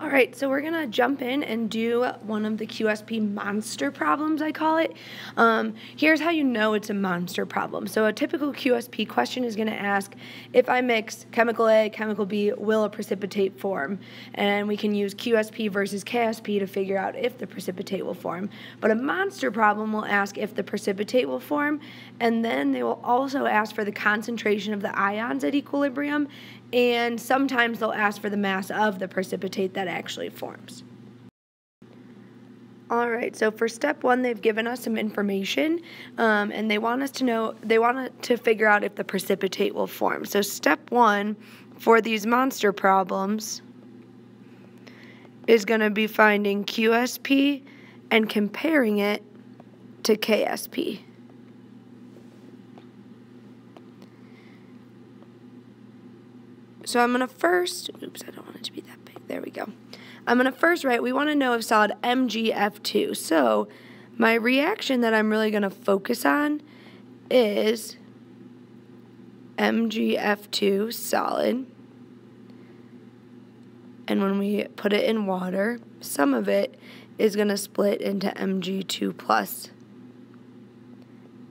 All right, so we're going to jump in and do one of the QSP monster problems, I call it. Um, here's how you know it's a monster problem. So a typical QSP question is going to ask, if I mix chemical A, chemical B, will a precipitate form? And we can use QSP versus KSP to figure out if the precipitate will form. But a monster problem will ask if the precipitate will form, and then they will also ask for the concentration of the ions at equilibrium, and sometimes they'll ask for the mass of the precipitate that actually forms. All right, so for step one, they've given us some information, um, and they want us to know, they want to figure out if the precipitate will form. So step one for these monster problems is going to be finding QSP and comparing it to KSP. So I'm going to first, oops, I don't want it to be that big. There we go. I'm going to first write, we want to know if solid MgF2. So my reaction that I'm really going to focus on is MgF2 solid. And when we put it in water, some of it is going to split into Mg2 plus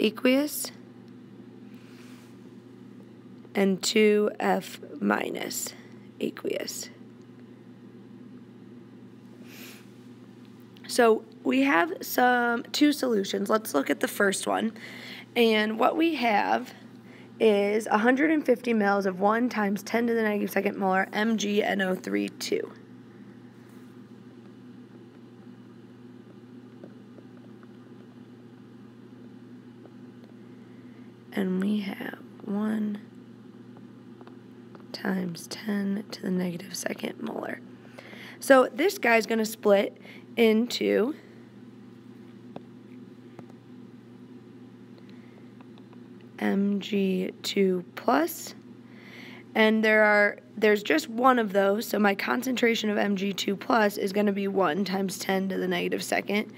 aqueous and 2F minus aqueous. So we have some two solutions. Let's look at the first one. And what we have is 150 mils of 1 times 10 to the negative second molar MgNO32. And we have 1 times 10 to the negative second molar. So this guy's going to split into Mg2 plus and there are there's just one of those so my concentration of Mg2 plus is going to be 1 times 10 to the negative second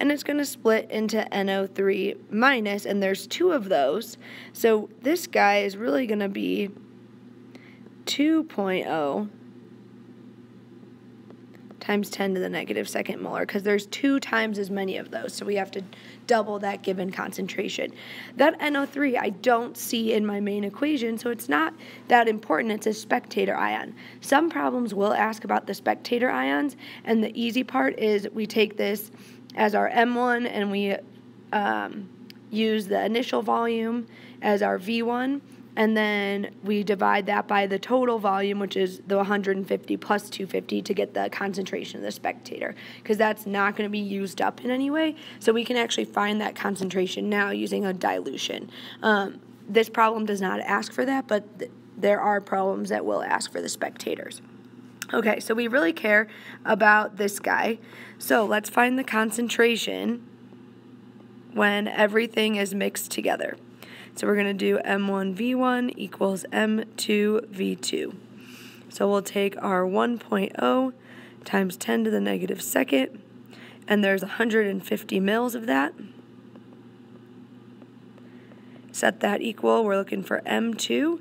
and it's going to split into NO3 minus and there's two of those so this guy is really going to be 2.0 times 10 to the negative second molar because there's two times as many of those. So we have to double that given concentration. That NO3 I don't see in my main equation, so it's not that important. It's a spectator ion. Some problems will ask about the spectator ions, and the easy part is we take this as our M1 and we um, use the initial volume as our V1 and then we divide that by the total volume, which is the 150 plus 250 to get the concentration of the spectator, because that's not going to be used up in any way. So we can actually find that concentration now using a dilution. Um, this problem does not ask for that, but th there are problems that will ask for the spectators. Okay, so we really care about this guy. So let's find the concentration when everything is mixed together. So we're going to do M1V1 equals M2V2. So we'll take our 1.0 times 10 to the negative second, and there's 150 mils of that. Set that equal, we're looking for M2,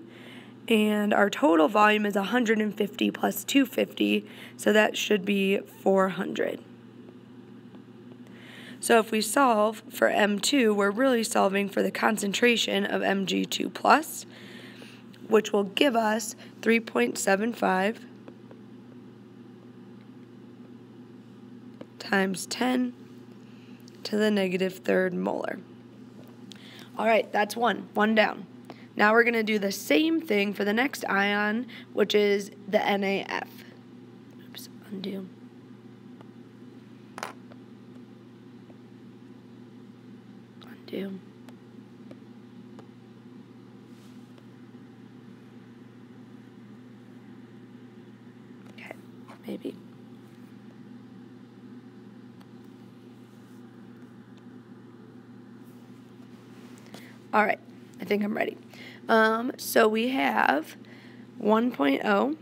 and our total volume is 150 plus 250, so that should be 400. So if we solve for M2, we're really solving for the concentration of Mg2+, plus, which will give us 3.75 times 10 to the negative third molar. All right, that's one, one down. Now we're going to do the same thing for the next ion, which is the NAF. Oops, undo. Do. Okay, maybe. All right, I think I'm ready. Um, so we have 1.0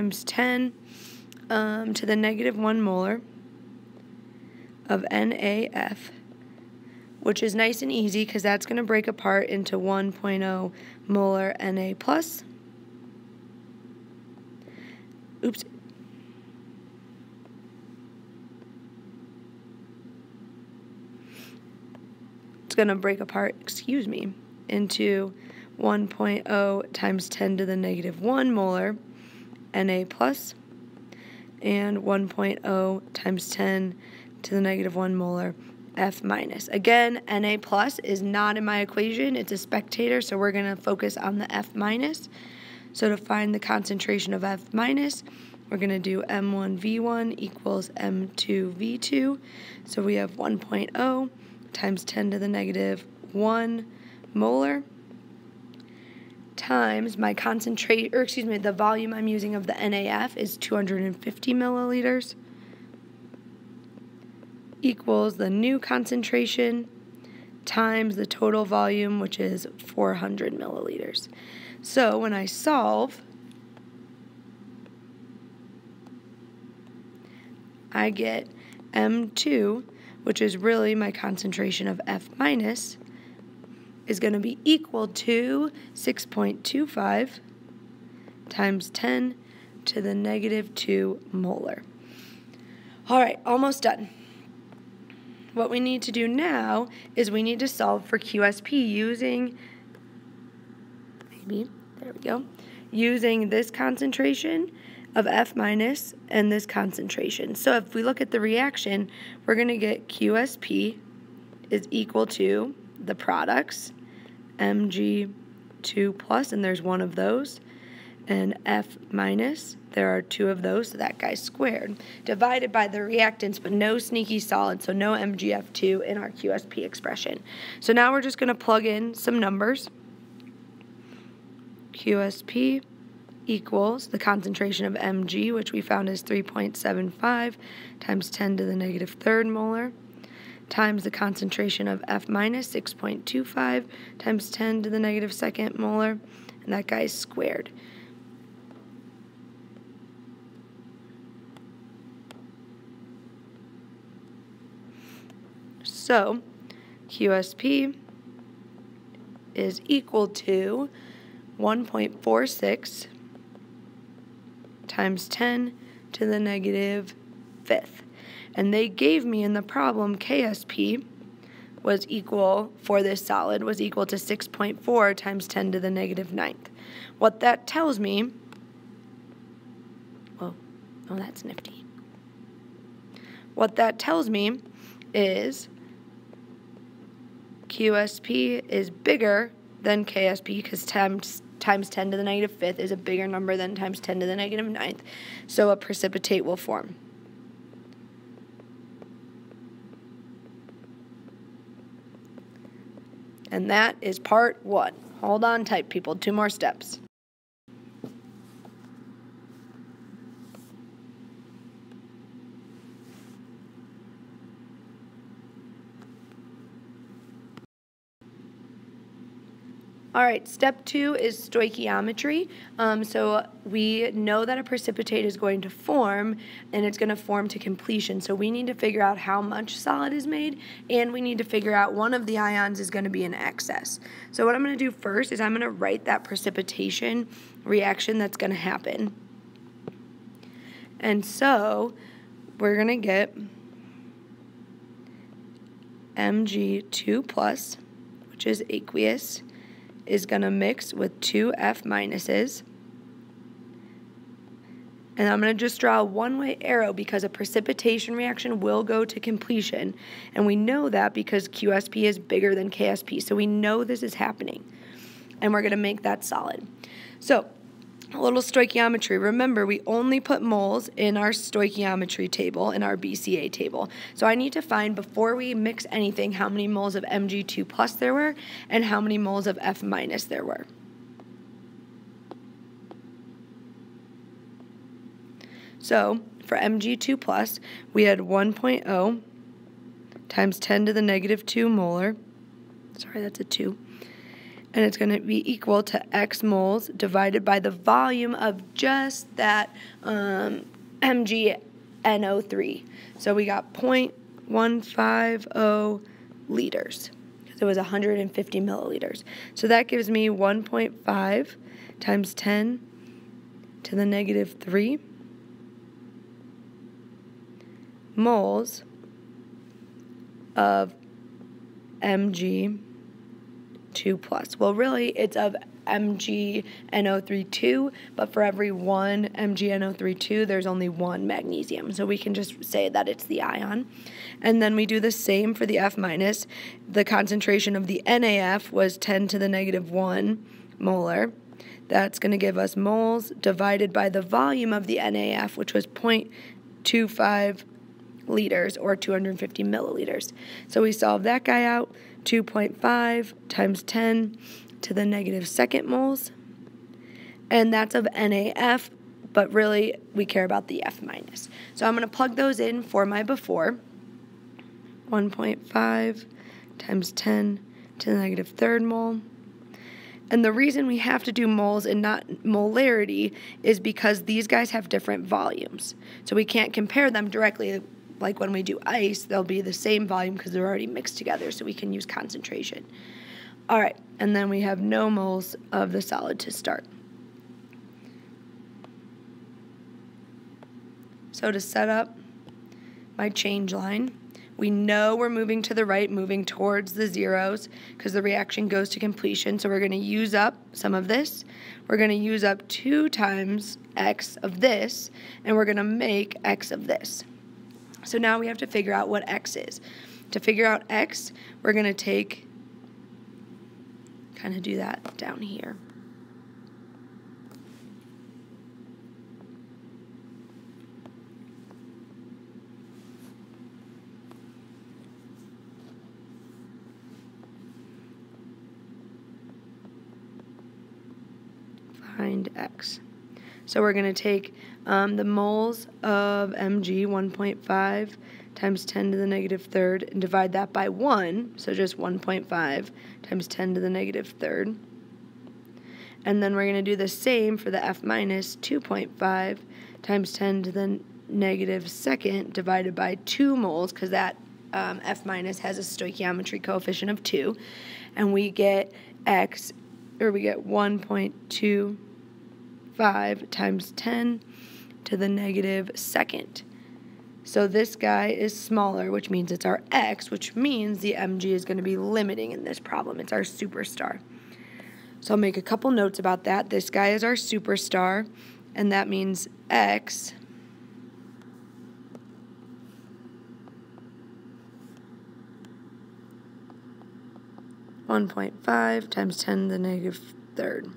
times 10 um, to the negative 1 molar of NaF which is nice and easy because that's going to break apart into 1.0 molar Na plus. Oops. It's going to break apart, excuse me, into 1.0 times 10 to the negative 1 molar Na plus and 1.0 times 10 to the negative 1 molar F minus. Again, Na plus is not in my equation. It's a spectator, so we're going to focus on the F minus. So to find the concentration of F minus, we're going to do M1V1 equals M2V2. So we have 1.0 times 10 to the negative 1 molar times my concentrate, or excuse me, the volume I'm using of the NAF is 250 milliliters equals the new concentration times the total volume, which is 400 milliliters. So when I solve, I get M2, which is really my concentration of F minus, is going to be equal to 6.25 times 10 to the negative 2 molar. All right, almost done. What we need to do now is we need to solve for QSP using, maybe, there we go, using this concentration of F minus and this concentration. So if we look at the reaction, we're going to get QSP is equal to the products Mg2 plus, and there's one of those, and F minus, there are two of those, so that guy's squared, divided by the reactants, but no sneaky solid, so no MgF2 in our QSP expression. So now we're just going to plug in some numbers. QSP equals the concentration of Mg, which we found is 3.75 times 10 to the negative third molar times the concentration of F minus 6.25 times 10 to the negative second molar, and that guy is squared. So, QSP is equal to 1.46 times 10 to the negative fifth. And they gave me in the problem KSP was equal, for this solid, was equal to 6.4 times 10 to the negative ninth. What that tells me, well, oh, that's nifty. What that tells me is QSP is bigger than KSP because times, times 10 to the negative fifth is a bigger number than times 10 to the negative ninth. So a precipitate will form. And that is part one. Hold on tight, people. Two more steps. All right, step two is stoichiometry. Um, so we know that a precipitate is going to form and it's going to form to completion. So we need to figure out how much solid is made and we need to figure out one of the ions is going to be in excess. So what I'm going to do first is I'm going to write that precipitation reaction that's going to happen. And so we're going to get Mg2 plus, which is aqueous is going to mix with two F minuses. And I'm going to just draw a one-way arrow because a precipitation reaction will go to completion. And we know that because QSP is bigger than KSP. So we know this is happening. And we're going to make that solid. So a little stoichiometry. Remember, we only put moles in our stoichiometry table, in our BCA table. So I need to find, before we mix anything, how many moles of Mg2 plus there were and how many moles of F minus there were. So for Mg2 plus, we had 1.0 times 10 to the negative 2 molar. Sorry, that's a 2 and it's going to be equal to x moles divided by the volume of just that um, MgNO3. So we got 0.150 liters. Because it was 150 milliliters. So that gives me 1.5 times 10 to the negative 3 moles of Mg2 plus. Well, really, it's of MgNO32, but for every one MgNO32, there's only one magnesium. So we can just say that it's the ion. And then we do the same for the F minus. The concentration of the NAF was 10 to the negative 1 molar. That's going to give us moles divided by the volume of the NAF, which was 0.25 liters or 250 milliliters. So we solve that guy out 2.5 times 10 to the negative second moles. And that's of NaF, but really we care about the F minus. So I'm going to plug those in for my before. 1.5 times 10 to the negative third mole. And the reason we have to do moles and not molarity is because these guys have different volumes. So we can't compare them directly like when we do ice, they'll be the same volume because they're already mixed together, so we can use concentration. All right, and then we have no moles of the solid to start. So to set up my change line, we know we're moving to the right, moving towards the zeros because the reaction goes to completion. So we're going to use up some of this. We're going to use up 2 times x of this, and we're going to make x of this. So now we have to figure out what x is. To figure out x, we're going to take, kind of do that down here. Find x. So we're going to take um, the moles of Mg 1.5 times 10 to the negative third and divide that by 1, so just 1.5 times 10 to the negative third. And then we're going to do the same for the F minus 2.5 times 10 to the negative second divided by 2 moles because that um, F minus has a stoichiometry coefficient of 2. And we get X, or we get 1.2 5 times 10 to the negative second. So this guy is smaller, which means it's our x, which means the mg is going to be limiting in this problem. It's our superstar. So I'll make a couple notes about that. This guy is our superstar, and that means x one point five times ten to the negative third.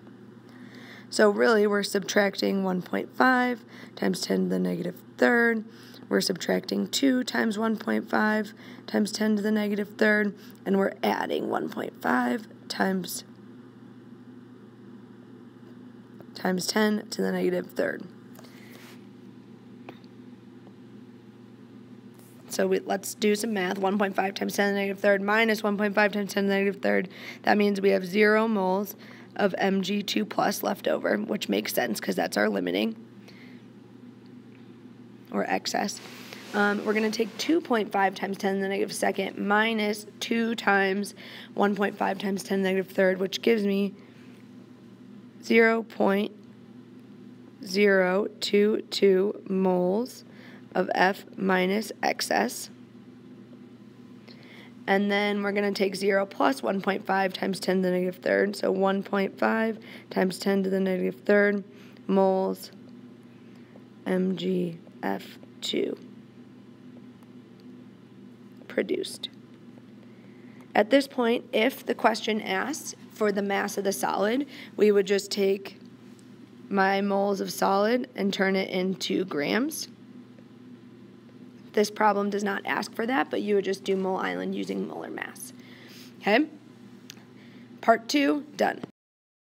So really, we're subtracting 1.5 times 10 to the negative third. We're subtracting 2 times 1.5 times 10 to the negative third, and we're adding 1.5 times times 10 to the negative third. So we, let's do some math. 1.5 times 10 to the negative third minus 1.5 times 10 to the negative third. That means we have 0 moles of Mg2 plus left over, which makes sense because that's our limiting or excess. Um, we're going to take 2.5 times 10 to the negative second minus 2 times 1.5 times 10 to the negative third, which gives me 0 0.022 moles of F minus excess. And then we're going to take 0 plus 1.5 times 10 to the negative third. So 1.5 times 10 to the negative third moles MgF2 produced. At this point, if the question asks for the mass of the solid, we would just take my moles of solid and turn it into grams. This problem does not ask for that, but you would just do mole island using molar mass. Okay? Part two, done.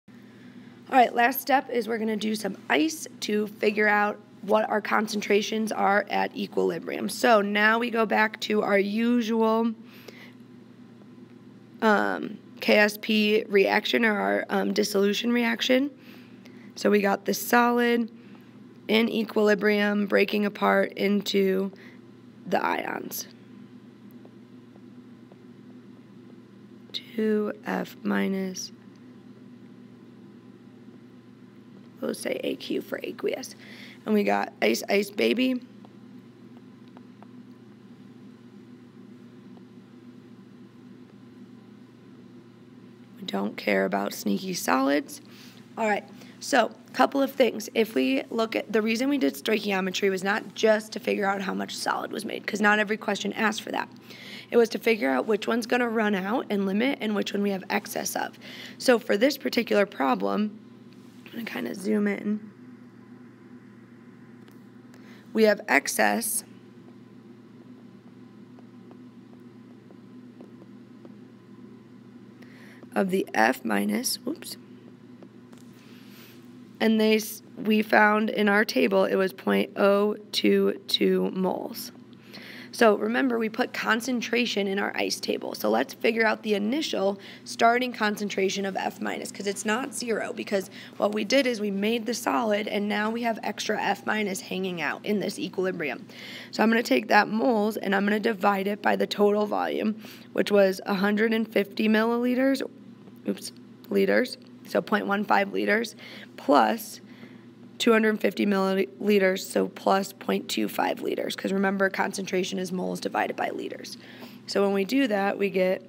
All right, last step is we're going to do some ice to figure out what our concentrations are at equilibrium. So now we go back to our usual um, KSP reaction or our um, dissolution reaction. So we got the solid in equilibrium breaking apart into the ions. 2F minus, we'll say AQ for aqueous. And we got ice, ice, baby. We don't care about sneaky solids. All right, so a couple of things. If we look at the reason we did stoichiometry was not just to figure out how much solid was made, because not every question asked for that. It was to figure out which one's going to run out and limit and which one we have excess of. So for this particular problem, I'm going to kind of zoom in. We have excess of the F minus, whoops, and they we found in our table it was 0.022 moles. So remember, we put concentration in our ice table. So let's figure out the initial starting concentration of F minus because it's not zero because what we did is we made the solid and now we have extra F minus hanging out in this equilibrium. So I'm going to take that moles and I'm going to divide it by the total volume, which was 150 milliliters, oops, liters, so 0.15 liters, plus 250 milliliters, so plus 0.25 liters, because remember, concentration is moles divided by liters. So when we do that, we get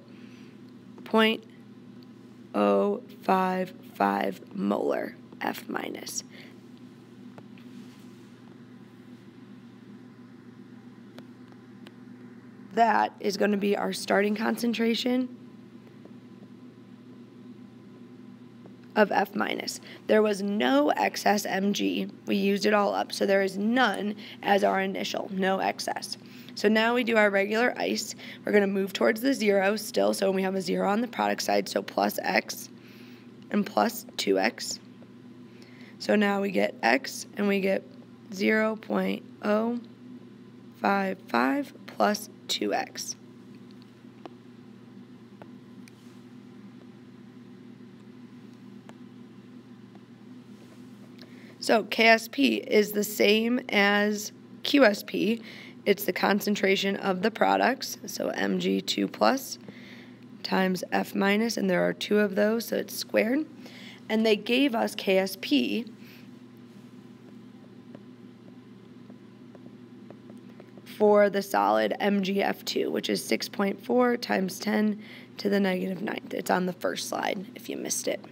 0.055 molar F minus. That is going to be our starting concentration of F minus. There was no excess Mg. We used it all up, so there is none as our initial, no excess. So now we do our regular ice. We're going to move towards the zero still, so we have a zero on the product side, so plus x and plus 2x. So now we get x and we get 0.055 plus 2x. So KSP is the same as QSP. It's the concentration of the products, so Mg2 plus times F minus, and there are two of those, so it's squared. And they gave us KSP for the solid MgF2, which is 6.4 times 10 to the negative ninth. It's on the first slide if you missed it.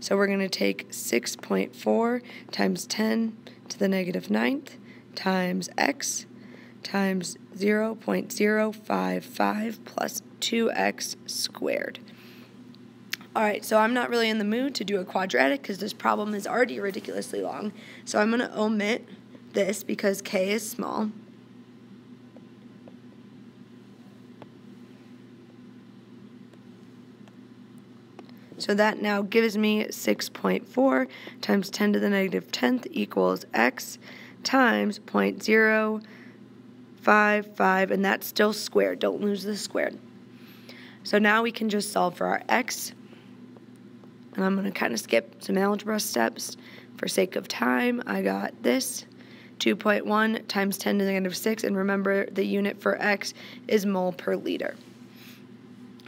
So we're going to take 6.4 times 10 to the negative ninth times x times 0.055 plus 2x squared. All right, so I'm not really in the mood to do a quadratic because this problem is already ridiculously long. So I'm going to omit this because k is small. So that now gives me 6.4 times 10 to the negative 10th equals x times 0.055, and that's still squared. Don't lose the squared. So now we can just solve for our x. And I'm going to kind of skip some algebra steps for sake of time. I got this. 2.1 times 10 to the negative 6, and remember the unit for x is mole per liter.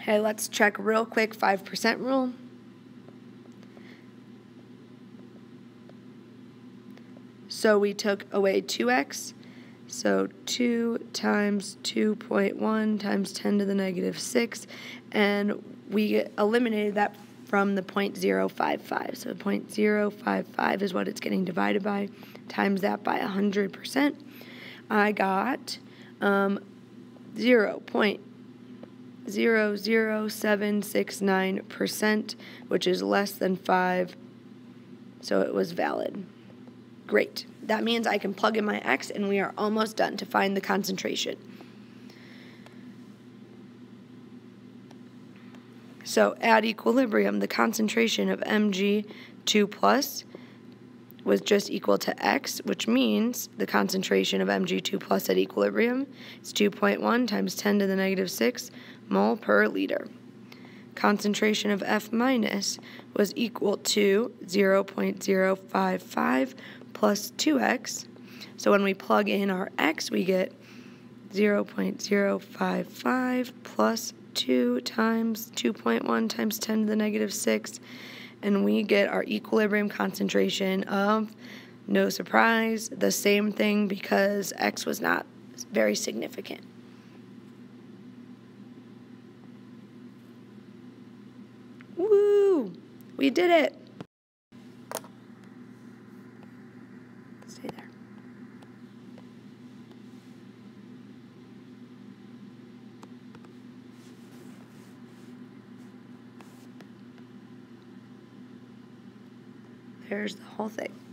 Okay, let's check real quick 5% rule. So we took away 2x. So 2 times 2.1 times 10 to the negative 6. And we eliminated that from the 0.055. So 0.055 is what it's getting divided by. Times that by 100%. I got um, 0. 0.00769%, which is less than 5, so it was valid. Great. That means I can plug in my x and we are almost done to find the concentration. So at equilibrium, the concentration of Mg2 plus was just equal to x, which means the concentration of Mg2 plus at equilibrium is 2.1 times 10 to the negative 6 mole per liter. Concentration of F minus was equal to 0.055 plus 2x. So when we plug in our x, we get 0.055 plus 2 times 2.1 times 10 to the negative 6, and we get our equilibrium concentration of, no surprise, the same thing because x was not very significant. Woo! We did it! Stay there. There's the whole thing.